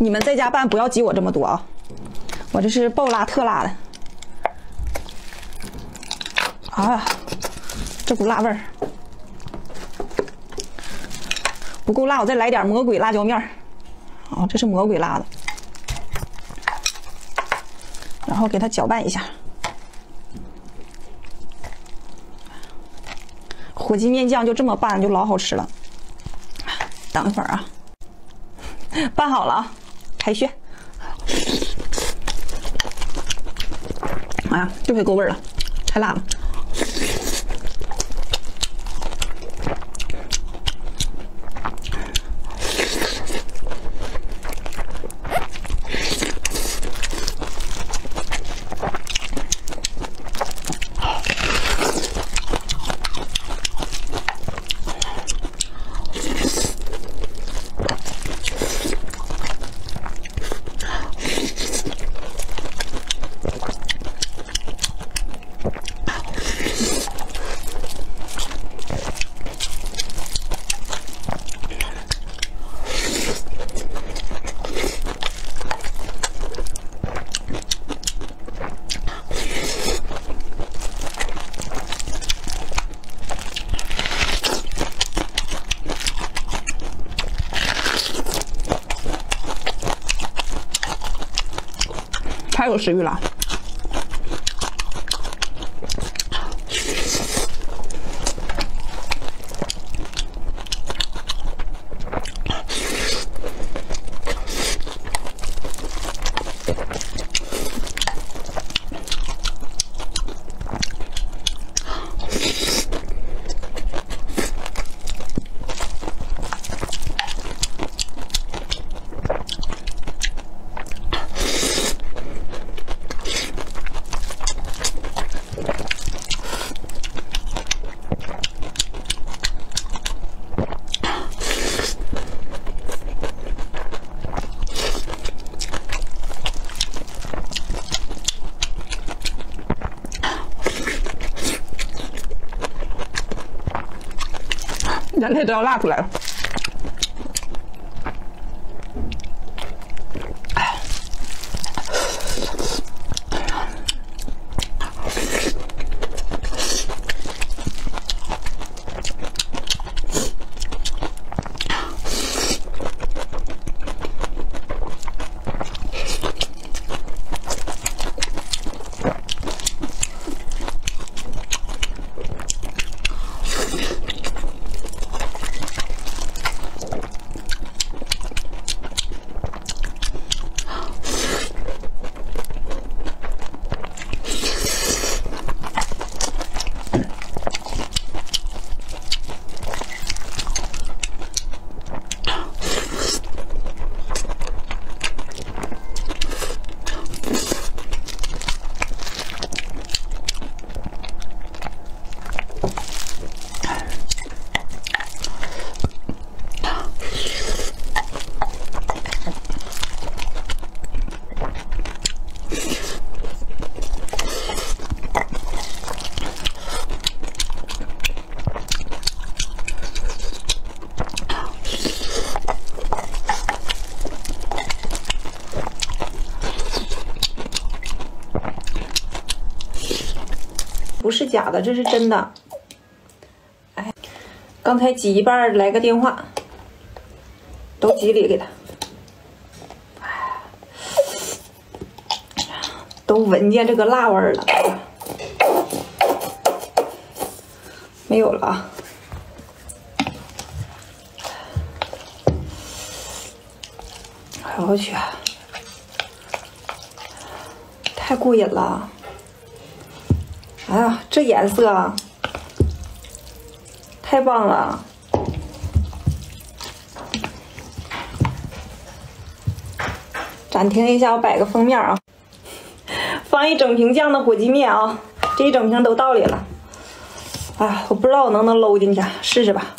你们在家拌不要挤我这么多啊，我这是爆辣特辣的。啊，这股辣味儿不够辣，我再来点魔鬼辣椒面儿。哦，这是魔鬼辣的，然后给它搅拌一下。火鸡面酱就这么拌，就老好吃了。等一会儿啊，拌好了啊，开穴。哎呀，这回够味了，太辣了。太有食欲了。眼泪都要辣出来了。假的，这是真的。哎，刚才挤一半来个电话，都挤里给他。都闻见这个辣味儿了，没有了啊！哎我去，太过瘾了！哎呀，这颜色太棒了！暂停一下，我摆个封面啊，放一整瓶酱的火鸡面啊，这一整瓶都倒里了。哎，我不知道我能不能搂进去，试试吧。